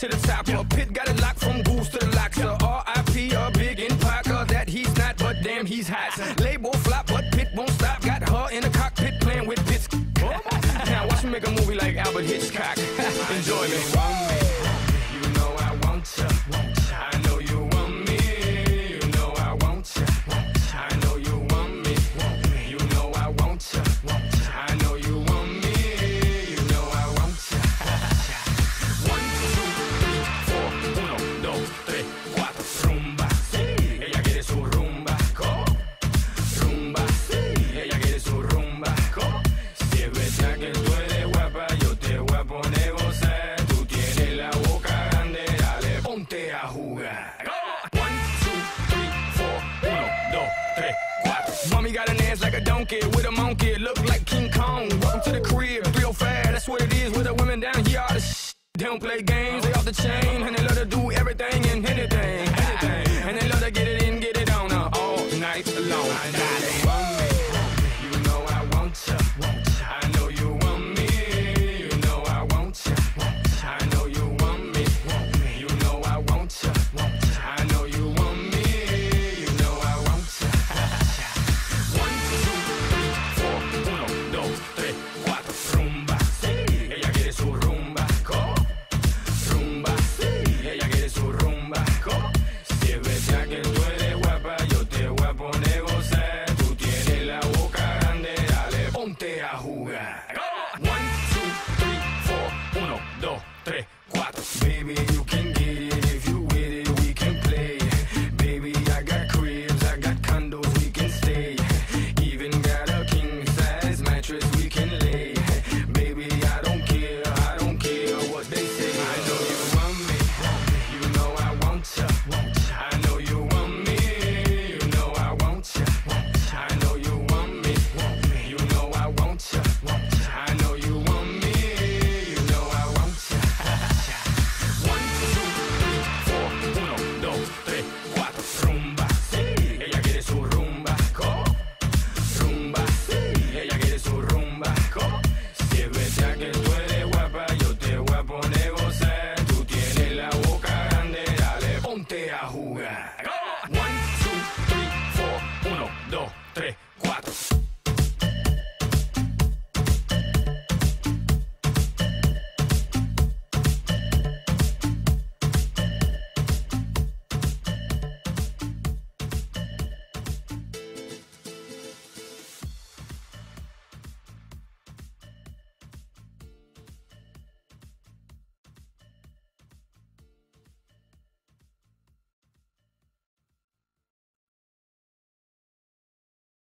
to the top. Yeah. Pit got it locked from goose to the locks. Yeah. R.I.P. a big impactor that he's not, but damn, he's hot. Label flop, but Pit won't stop. Got her in the cockpit playing with bits. now watch me make a movie like Alfred Hitchcock. Enjoy me. Ponte a jugar. Go. One, two, three, four. Uno, dos, tres, cuatro. Mommy got an ass like a donkey with a monkey. Look like King Kong. Welcome to the crib, 305. That's what it is with the women down here. All the sh- they don't play games, they off the chain, and they love to do everything and anything, anything. And they love to get it in, get it on uh, all night long. Darling, want me? Go. One,